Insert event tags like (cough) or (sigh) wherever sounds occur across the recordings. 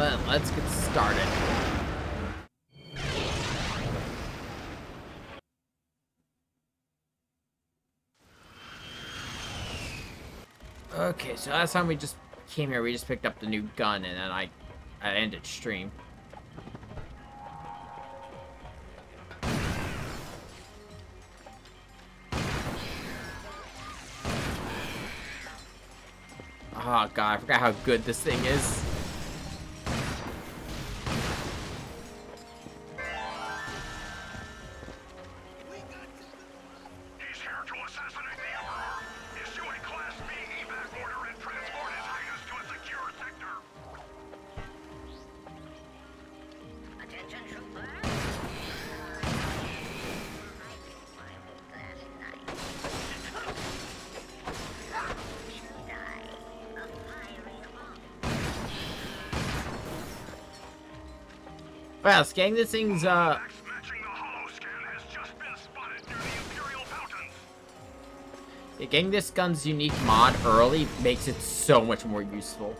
Let's get started. Okay, so last time we just came here, we just picked up the new gun, and then I, I ended stream. Oh god, I forgot how good this thing is. Well, scanning this thing's, uh... Getting this gun's unique mod early makes it so much more useful.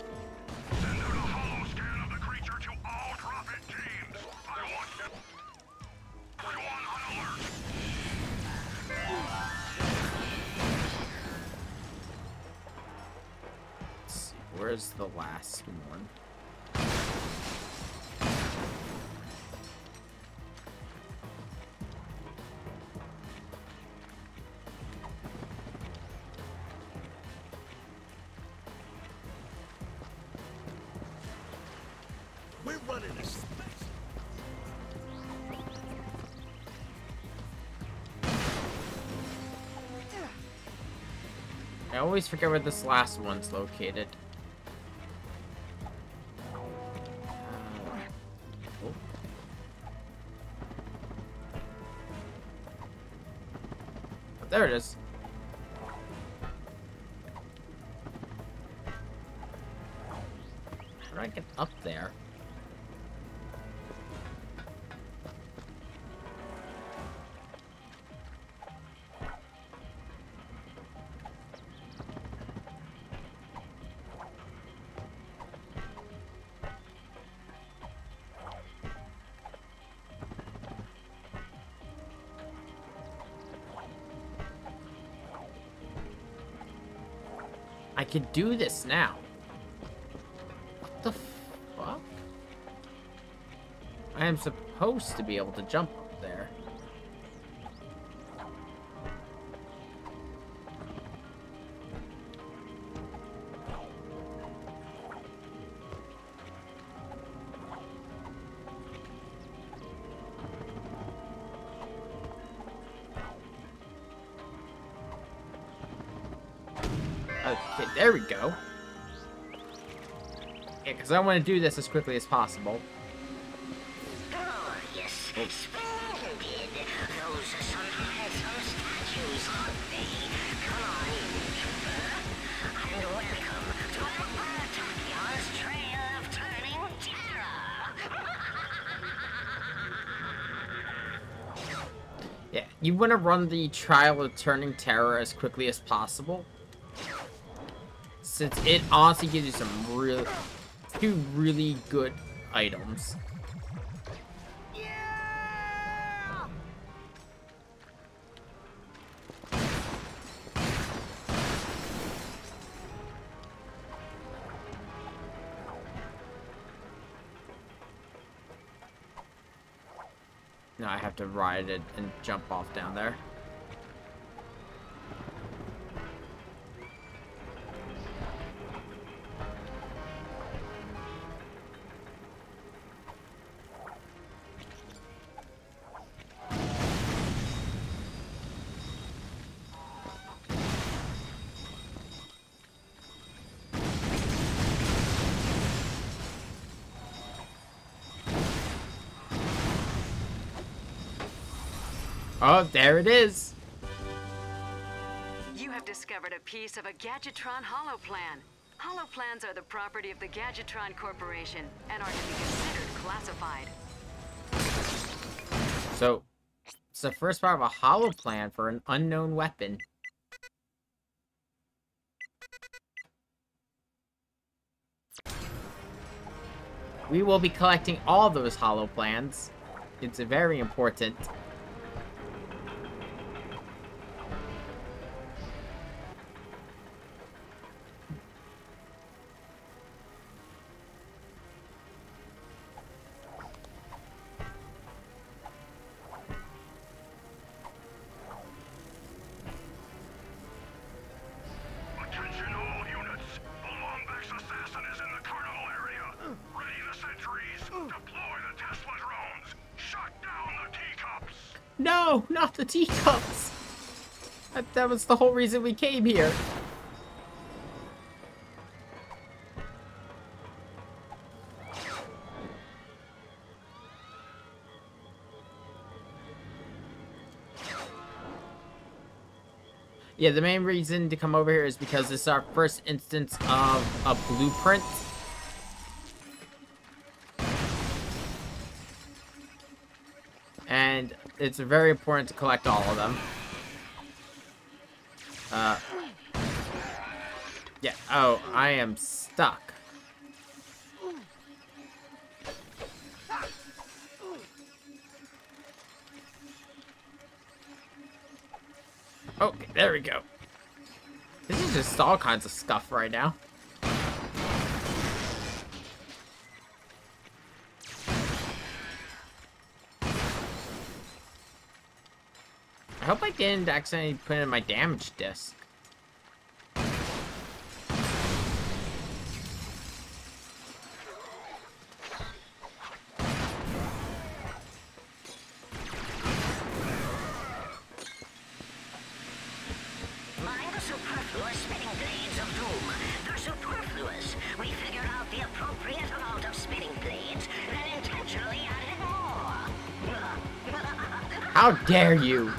Always forget where this last one's located. Uh, oh. There it is. Do this now. What the fuck? I am supposed to be able to jump there. We go. Yeah, because I want to do this as quickly as possible. Oh, yes, splendid. Those are some handsome statues, aren't they? Come on in, Cooper. And welcome to Emperor Trial of Turning Terror. (laughs) Yeah, you want to run the Trial of Turning Terror as quickly as possible. Since it honestly gives you some real, two really good items. Now I have to ride it and jump off down there. Oh, there it is. You have discovered a piece of a Gadgetron holoplan. Holoplans are the property of the Gadgetron Corporation and are to be considered classified. So, it's the first part of a holoplan for an unknown weapon. we will be collecting all those holoplans. It's very important. That, was the whole reason we came here. Yeah, the main reason to come over here is because this is our first instance of a blueprint. And it's very important to collect all of them. Uh, yeah, oh, I am stuck. Okay, there we go. This is just all kinds of stuff right now. I hope I didn't accidentally put in my damage disc. How dare you?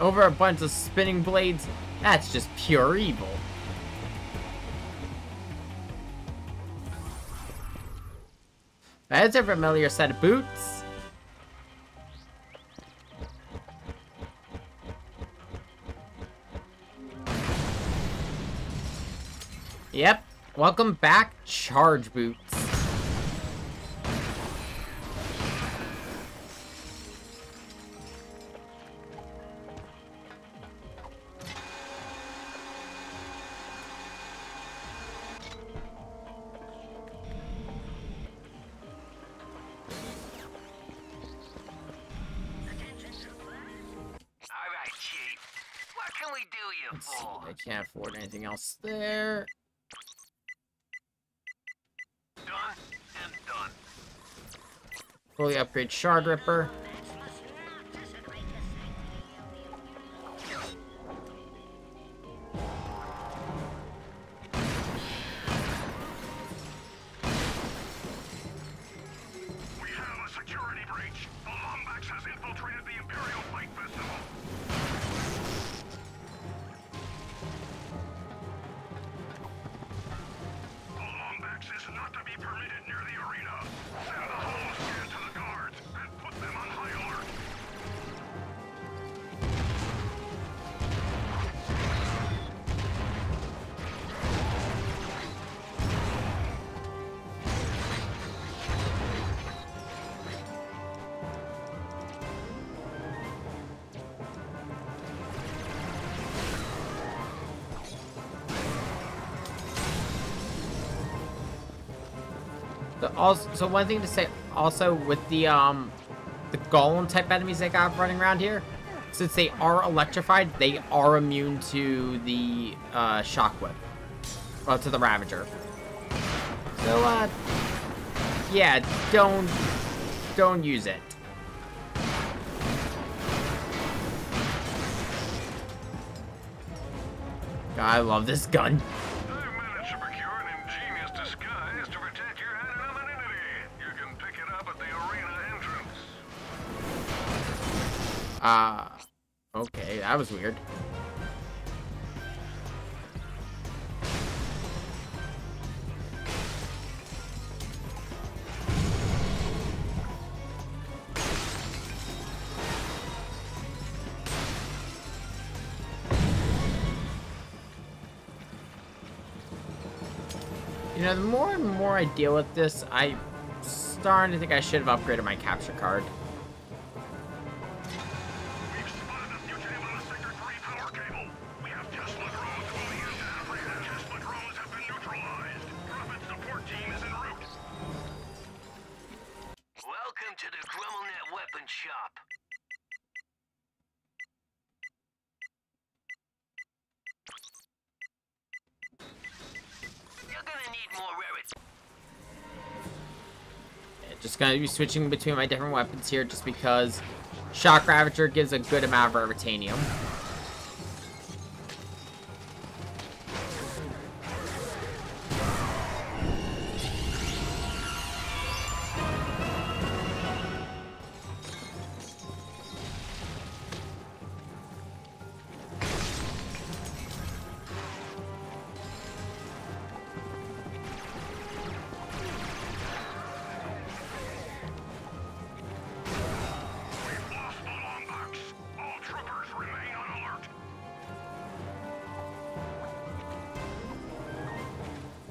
Over a bunch of spinning blades? That's just pure evil. That's a familiar set of boots. Yep. Welcome back, Charge Boots. Chief. What can we do you see. I can't afford anything else there. Done and done. Fully upgrade Shard Reaper. Also, so one thing to say also with the um the golem type enemies they got running around here, since they are electrified, they are immune to the uh, shock whip, well, to the Ravager. So uh, yeah, don't don't use it. I love this gun. That was weird. You know, the more and more I deal with this, I'm starting to think I should have upgraded my capture card. Uh, gonna be switching between my different weapons here just because Shock Ravager gives a good amount of Raritanium.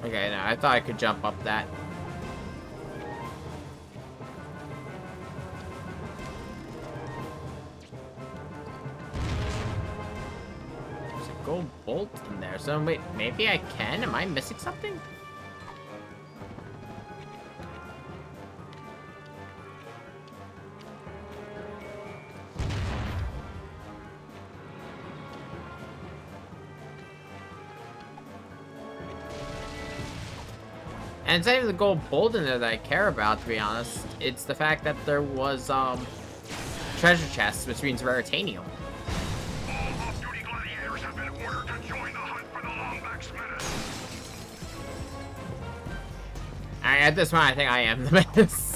Okay, now I thought I could jump up that. There's a gold bolt in there. So wait, maybe I can? Am I missing something? It's not even the gold bolt in there that I care about, to be honest. It's the fact that there was, um, treasure chests, which means Raritanium. At this point, I think I am the (laughs) menace.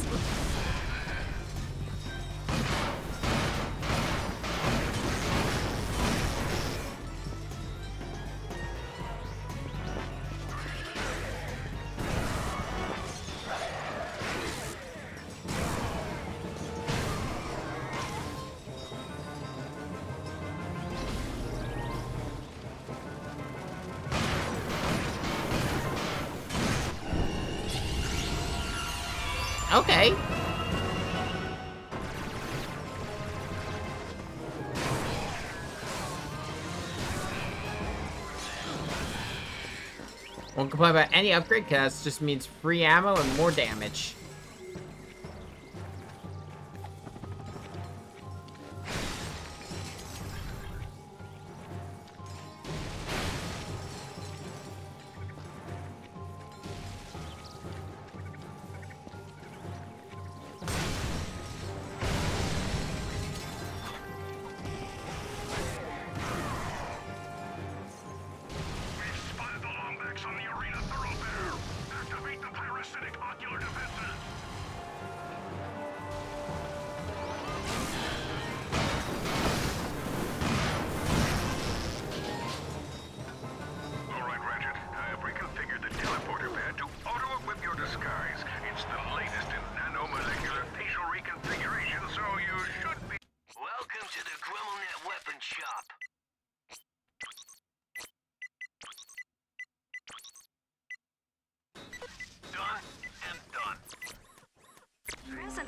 Complain about any upgrade, cause just means free ammo and more damage.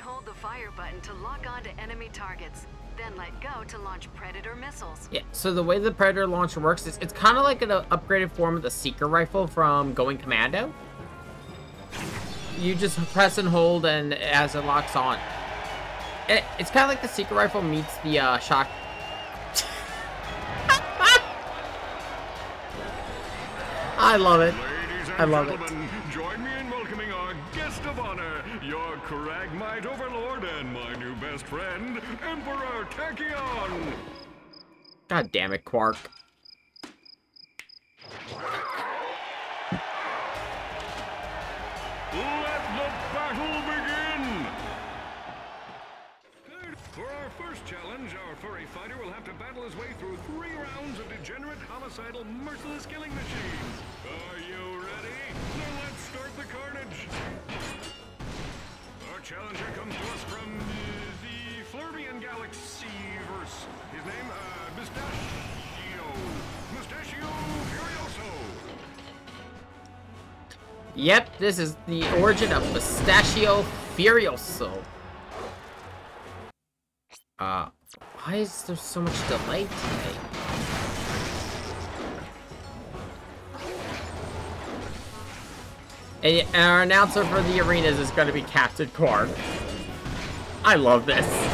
Hold the fire button to lock onto enemy targets. Then let go to launch Predator missiles. Yeah, so the way the Predator launcher works is it's kind of like an upgraded form of the Seeker rifle from Going Commando. You just press and hold, and as it locks on, it, it's kind of like the Seeker rifle meets the uh, shock. (laughs) I love it. Ladies and I love it. join me in welcoming our guest of honor, your Cragmite best friend, Emperor Tachyon. God damn it, Quark. Let the battle begin! For our first challenge, our furry fighter will have to battle his way through three rounds of degenerate, homicidal, merciless killing machines. Are you ready? Then let's start the carnage. Our challenger His name, uh, Mustachio. Mustachio Furioso. Yep, this is the origin of Pistachio Furioso. Uh, why is there so much delay today? And our announcer for the arenas is going to be Captain Quark. I love this.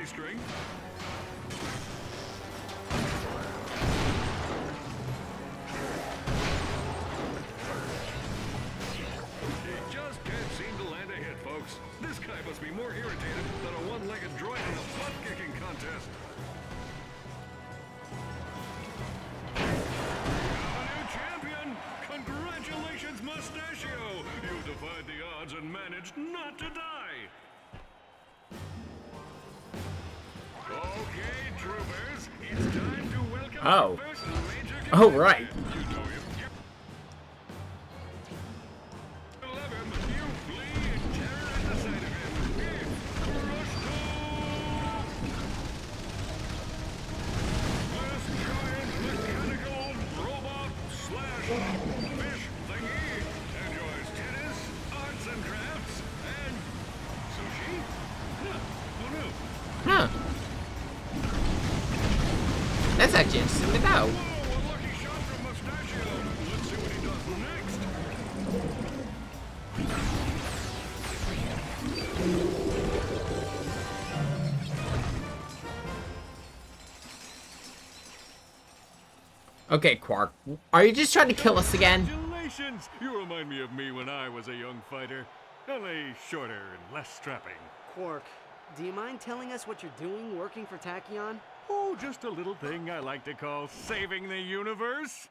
Upper body. He just can't seem to land a hit, folks. This guy must be more irritated than a one-legged droid in a butt-kicking contest. Congratulations, Mustachio! You defied the odds and managed not to die! Oh. Oh, right. Huh. That's actually interesting to know. Whoa, a lucky shot from Mustachio. Let's see what he does next. Okay, Quark. Are you just trying to kill us again? Congratulations! You remind me of me when I was a young fighter. Only shorter and less strapping. Quark, do you mind telling us what you're doing working for Tachyon? Oh, just a little thing I like to call saving the universe.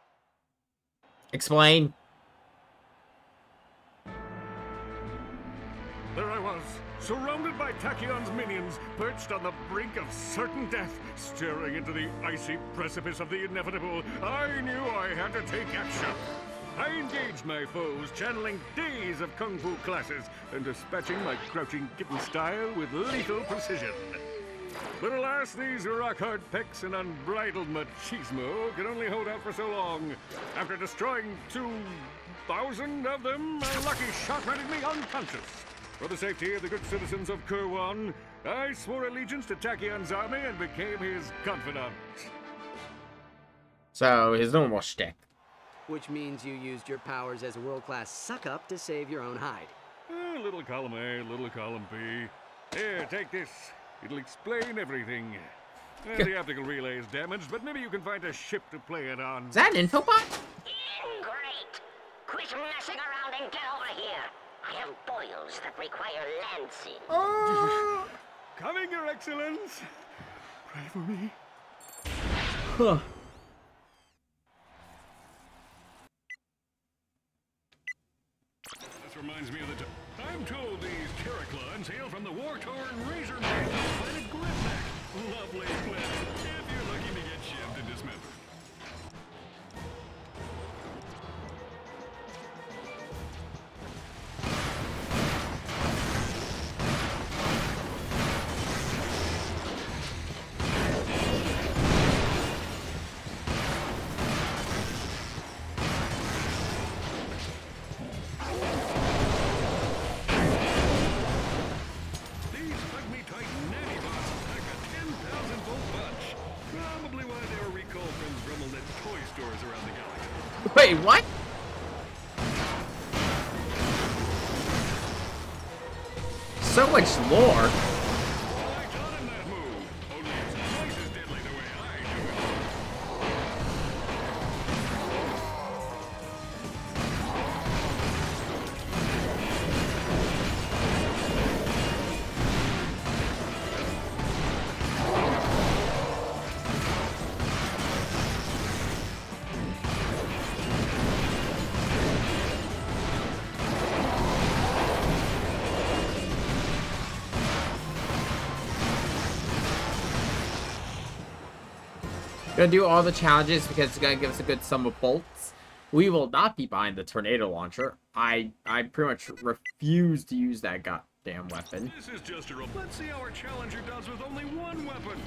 Explain. There I was, surrounded by Tachyon's minions, perched on the brink of certain death, staring into the icy precipice of the inevitable. I knew I had to take action. I engaged my foes, channeling days of kung fu classes and dispatching my crouching kitten style with lethal precision. But alas, these rock-hard pecs and unbridled machismo can only hold out for so long. After destroying 2,000 of them, a lucky shot rendered me unconscious. For the safety of the good citizens of Kerwan, I swore allegiance to Tachyon's army and became his confidant. So, his normal shtick. Which means you used your powers as a world-class suck-up to save your own hide. Eh, little column A, little column B. Here, take this. It'll explain everything. The optical relay is damaged, but maybe you can find a ship to play it on. Is that an infobot? Great! Quit messing around and get over here! I have boils that require lancing. Oh. (laughs) Coming, Your Excellence! Pray for me. Huh. This reminds me of the hail from the war-torn Razor Man planet Grimneck. Lovely planet. If you're lucky to get shipped and dismembered. Wait, what? So much lore. Gonna do all the challenges because it's gonna give us a good sum of bolts. We will not be buying the tornado launcher. I I pretty much refuse to use that goddamn weapon. This is just a... Let's see how our challenger does with only one weapon.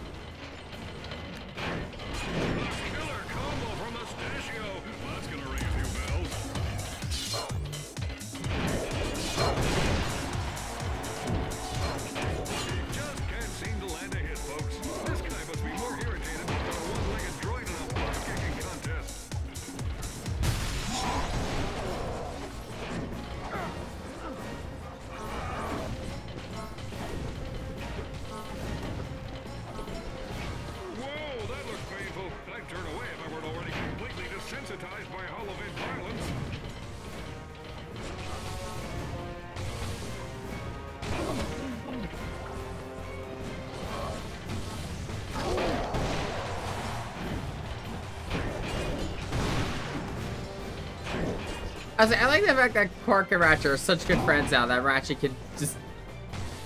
I, was, I like the fact that Quark and Ratchet are such good friends now that Ratchet can just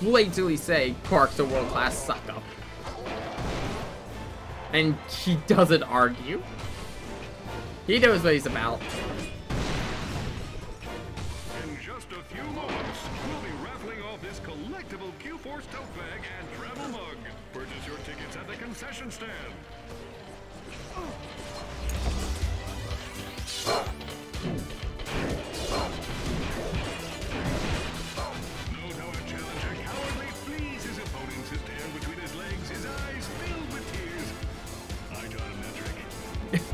blatantly say Quark's a world-class suck-up. And he doesn't argue. He knows what he's about.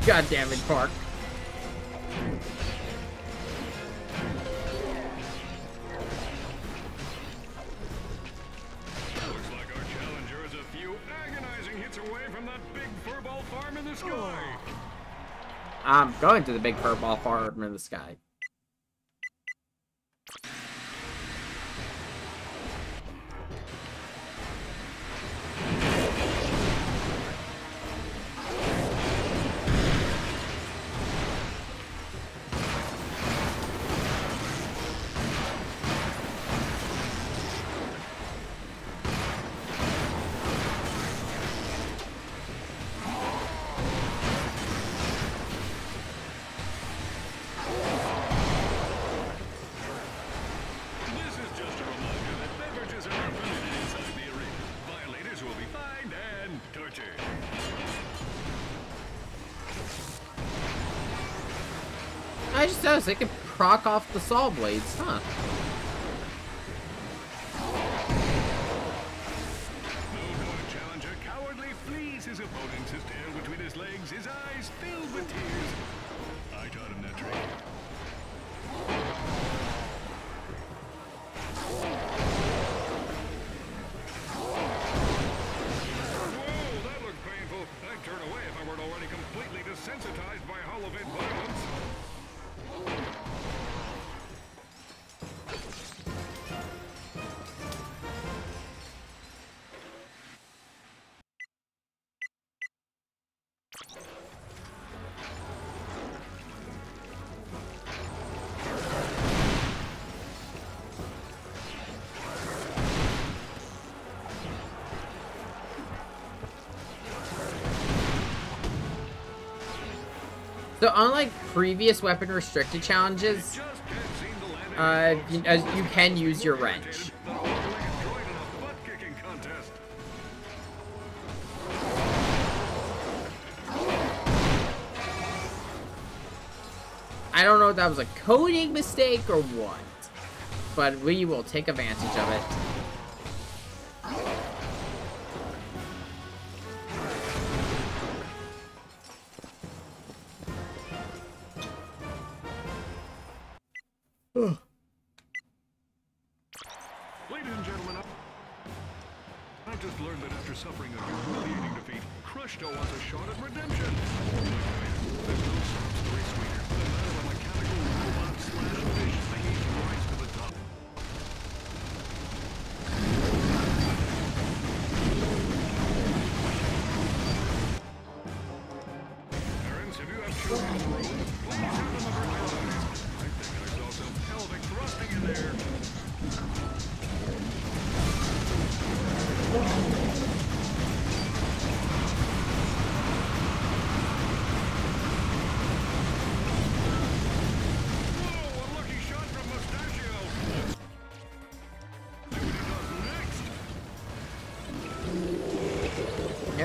God damn it, Quark. Looks like our challenger is a few agonizing hits away from that big furball farm in the sky. Oh. I'm going to the big furball farm in the sky. I just noticed they can proc off the saw blades, huh? So unlike previous weapon restricted challenges, uh, you, as you can use your wrench. I don't know if that was a coding mistake or what, but we will take advantage of it.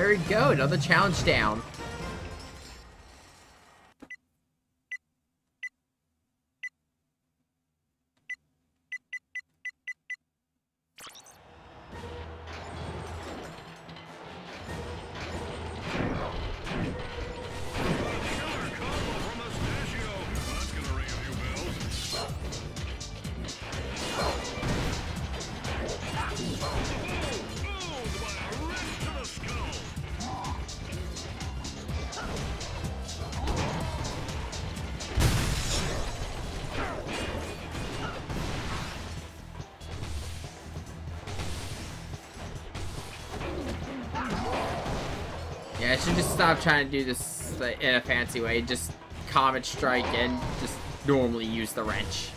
We go, another challenge down. Stop trying to do this in a fancy way. Just Comet Strike and just normally use the wrench.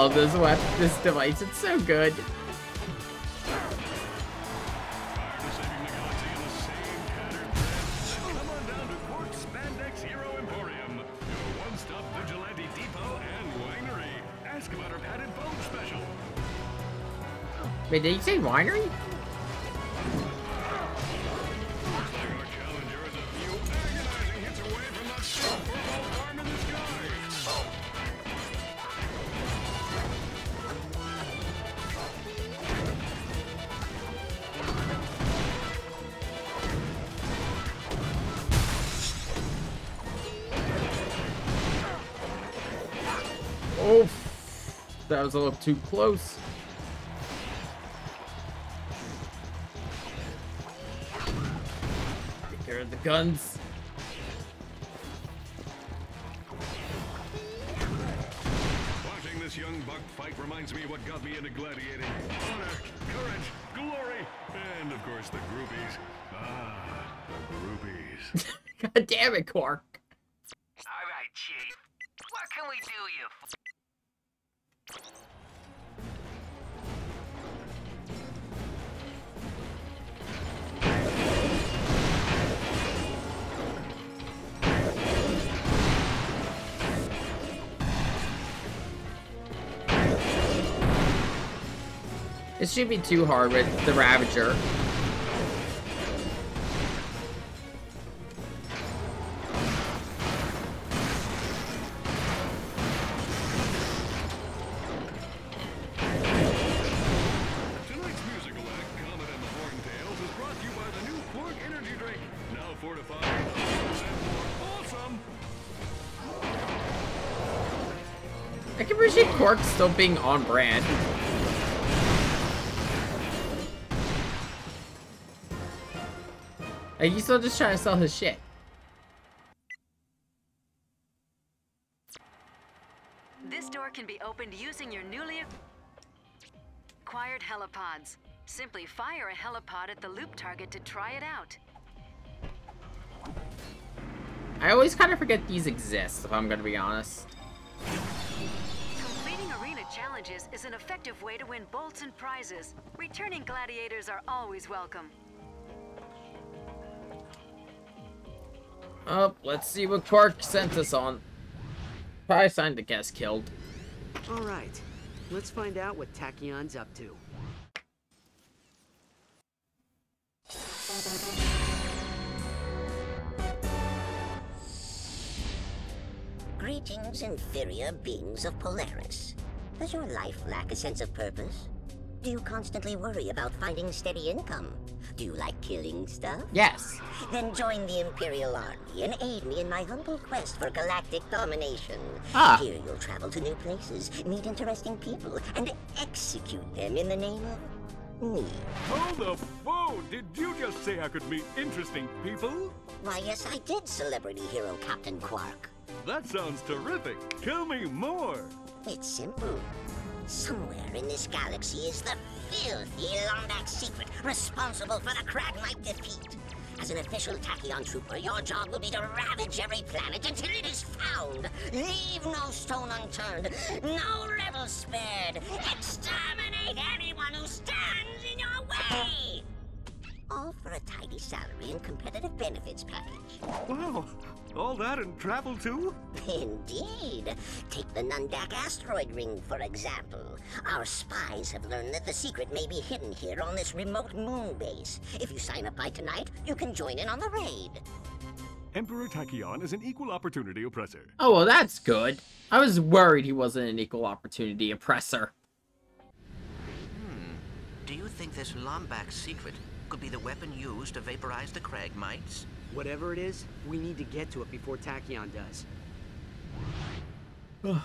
Love this weapon, this device. It's so good. After saving the galaxy in Oh, that was a little too close. Take care of the guns. Drink. Now fortified with 100% more awesome. I can appreciate Quark still being on brand. Like, he's still just trying to sell his shit. This door can be opened using your newly acquired helipods. Simply fire a helipod at the loop target to try it out. I always kind of forget these exist, if I'm gonna be honest. Completing arena challenges is an effective way to win bolts and prizes. Returning gladiators are always welcome. Oh, let's see what Quark sent us on. Probably signed to guest killed. All right, let's find out what Tachyon's up to. Greetings, inferior beings of Polaris. Does your life lack a sense of purpose? Do you constantly worry about finding steady income? Do you like killing stuff? Yes. Then join the Imperial Army and aid me in my humble quest for galactic domination. Ah. Here you'll travel to new places, meet interesting people, and execute them in the name of me. Hold the phone! Did you just say I could meet interesting people? Why, yes, I did, celebrity hero Captain Quark. That sounds terrific. Tell me more. It's simple. Somewhere in this galaxy is the filthy Lombax secret responsible for the Cragmite defeat. As an official Tachyon trooper, your job will be to ravage every planet until it is found. Leave no stone unturned, no rebel spared. Exterminate anyone who stands in your way. All for a tidy salary and competitive benefits package. Wow, all that and travel too? Indeed. Take the Nundac asteroid ring, for example. Our spies have learned that the secret may be hidden here on this remote moon base. If you sign up by tonight, you can join in on the raid. Emperor Tachyon is an equal opportunity oppressor. Oh, well, that's good. I was worried he wasn't an equal opportunity oppressor. Hmm. Do you think this Lombax secret could be the weapon used to vaporize the Cragmites? Whatever it is, we need to get to it before Tachyon does.